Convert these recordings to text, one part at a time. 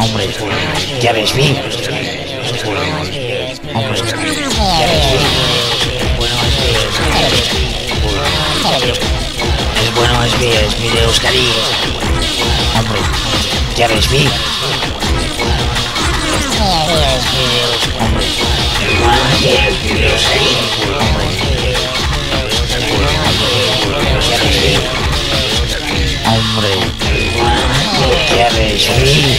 Hombre, ya ves bien. Hombre, ya ves bueno, es bien, es mi de Euskadi. Hombre, ya ves bien. Hombre, ya ves bien. Hombre, ya ves bien. Hombre, ¿qué quieres oír?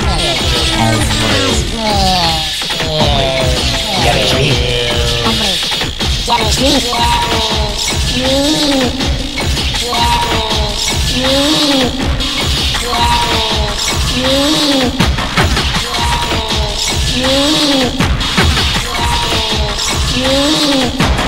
Hombre, hombre, ¿quieres oír? Hombre, ¿quieres oír? Yeah.